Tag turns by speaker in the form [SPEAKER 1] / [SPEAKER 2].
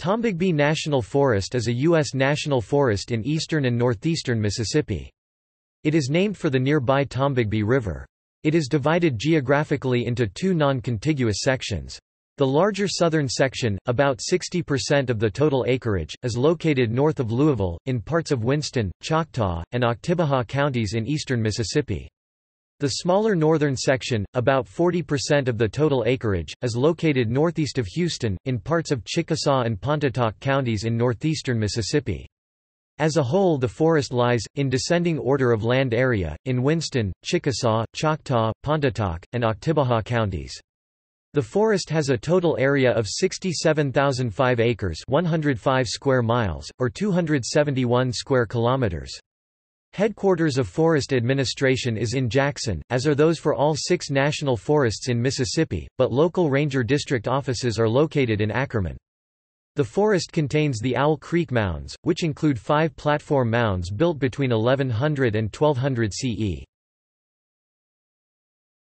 [SPEAKER 1] Tombigbee National Forest is a U.S. national forest in eastern and northeastern Mississippi. It is named for the nearby Tombigbee River. It is divided geographically into two non-contiguous sections. The larger southern section, about 60% of the total acreage, is located north of Louisville, in parts of Winston, Choctaw, and Oktibbeha counties in eastern Mississippi. The smaller northern section, about 40% of the total acreage, is located northeast of Houston, in parts of Chickasaw and Pontotoc counties in northeastern Mississippi. As a whole the forest lies, in descending order of land area, in Winston, Chickasaw, Choctaw, Pontotoc, and Oktibbeha counties. The forest has a total area of 67,005 acres 105 square miles, or 271 square kilometers. Headquarters of Forest Administration is in Jackson, as are those for all six national forests in Mississippi, but local ranger district offices are located in Ackerman. The forest contains the Owl Creek Mounds, which include five platform mounds built between 1100 and 1200 CE.